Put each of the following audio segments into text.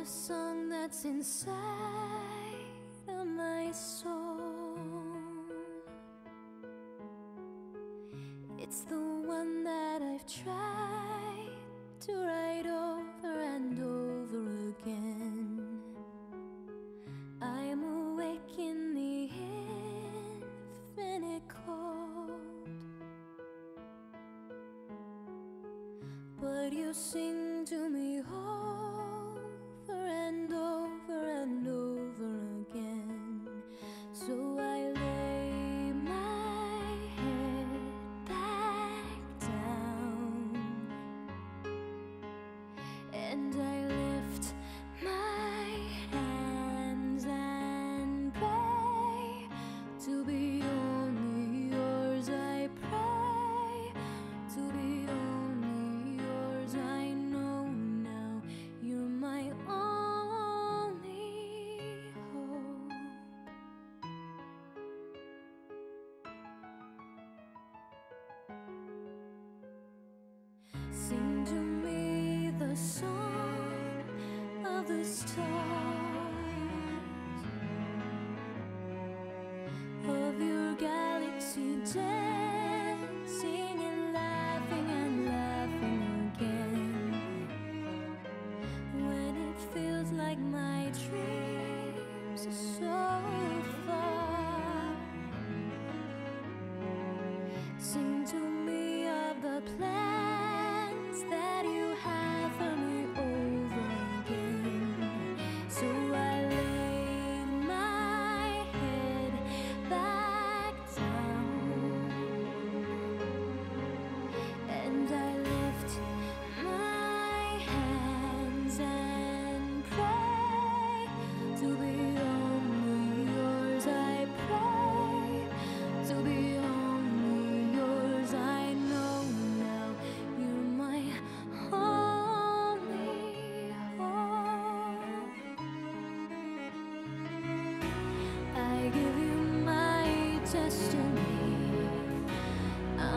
a song that's inside of my soul. It's the one that I've tried to write over and over again. I'm awake in the infinite cold, but you sing. and I change.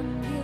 I'm here.